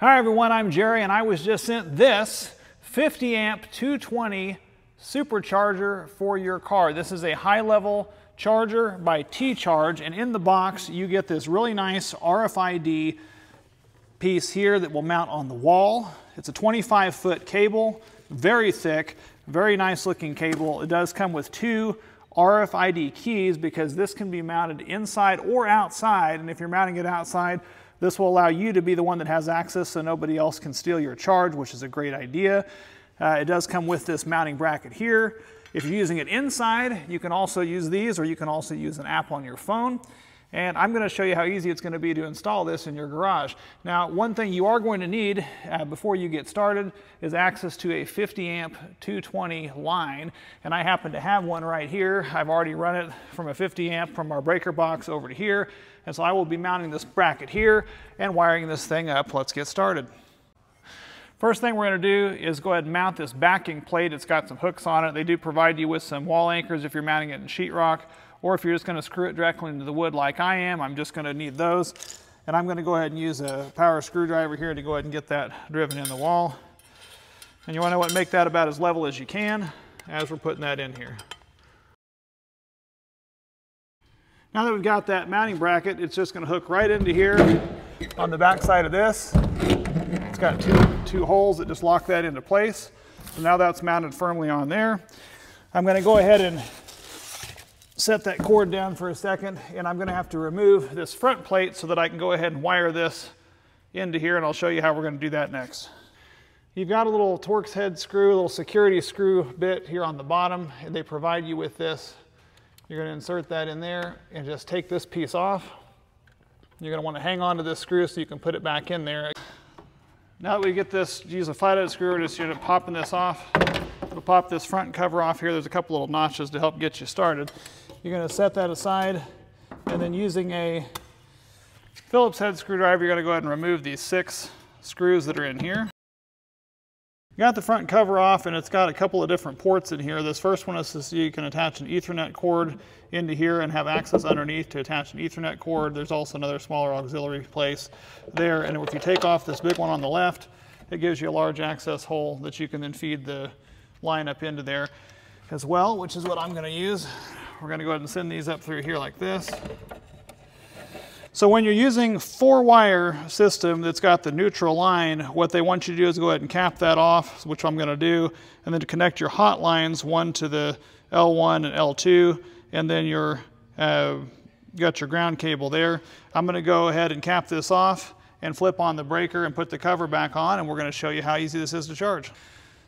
Hi everyone, I'm Jerry and I was just sent this 50 amp 220 supercharger for your car. This is a high level charger by TCHARGE and in the box you get this really nice RFID piece here that will mount on the wall. It's a 25 foot cable, very thick, very nice looking cable. It does come with two RFID keys because this can be mounted inside or outside and if you're mounting it outside this will allow you to be the one that has access so nobody else can steal your charge, which is a great idea. Uh, it does come with this mounting bracket here. If you're using it inside, you can also use these or you can also use an app on your phone. And I'm going to show you how easy it's going to be to install this in your garage. Now, one thing you are going to need uh, before you get started is access to a 50 amp 220 line. And I happen to have one right here. I've already run it from a 50 amp from our breaker box over to here. And so I will be mounting this bracket here and wiring this thing up. Let's get started. First thing we're going to do is go ahead and mount this backing plate. It's got some hooks on it. They do provide you with some wall anchors if you're mounting it in sheetrock or if you're just going to screw it directly into the wood like I am, I'm just going to need those. And I'm going to go ahead and use a power screwdriver here to go ahead and get that driven in the wall. And you want to make that about as level as you can as we're putting that in here. Now that we've got that mounting bracket, it's just going to hook right into here on the back side of this. Got two, two holes that just lock that into place. So now that's mounted firmly on there. I'm going to go ahead and set that cord down for a second and I'm gonna have to remove this front plate so that I can go ahead and wire this into here and I'll show you how we're gonna do that next. You've got a little Torx head screw, a little security screw bit here on the bottom and they provide you with this. You're gonna insert that in there and just take this piece off. You're gonna wanna hang on to this screw so you can put it back in there. Now that we get this, use a flathead screw, just popping this off. We'll pop this front cover off here. There's a couple little notches to help get you started. You're going to set that aside and then using a Phillips head screwdriver, you're going to go ahead and remove these six screws that are in here. Got the front cover off and it's got a couple of different ports in here. This first one is so you can attach an ethernet cord into here and have access underneath to attach an ethernet cord. There's also another smaller auxiliary place there. And if you take off this big one on the left, it gives you a large access hole that you can then feed the line up into there as well, which is what I'm gonna use. We're gonna go ahead and send these up through here like this. So when you're using four wire system that's got the neutral line, what they want you to do is go ahead and cap that off, which I'm gonna do, and then to connect your hot lines, one to the L1 and L2, and then your, uh, got your ground cable there. I'm gonna go ahead and cap this off and flip on the breaker and put the cover back on, and we're gonna show you how easy this is to charge.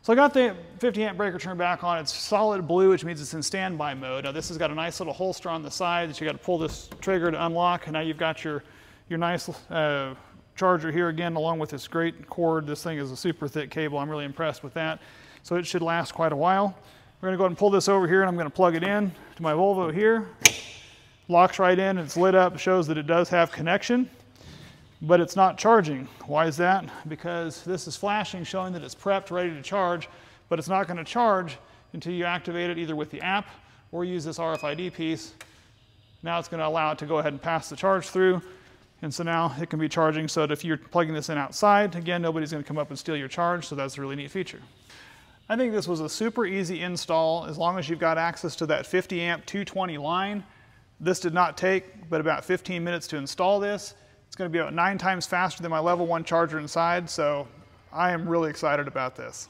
So I got the 50 amp breaker turned back on. It's solid blue, which means it's in standby mode. Now this has got a nice little holster on the side that you got to pull this trigger to unlock. And now you've got your, your nice uh, charger here again, along with this great cord. This thing is a super thick cable. I'm really impressed with that. So it should last quite a while. We're gonna go ahead and pull this over here and I'm gonna plug it in to my Volvo here. Locks right in, it's lit up, shows that it does have connection but it's not charging. Why is that? Because this is flashing showing that it's prepped, ready to charge, but it's not gonna charge until you activate it either with the app or use this RFID piece. Now it's gonna allow it to go ahead and pass the charge through. And so now it can be charging so that if you're plugging this in outside, again, nobody's gonna come up and steal your charge, so that's a really neat feature. I think this was a super easy install as long as you've got access to that 50 amp 220 line. This did not take but about 15 minutes to install this. It's going to be about nine times faster than my level one charger inside, so I am really excited about this.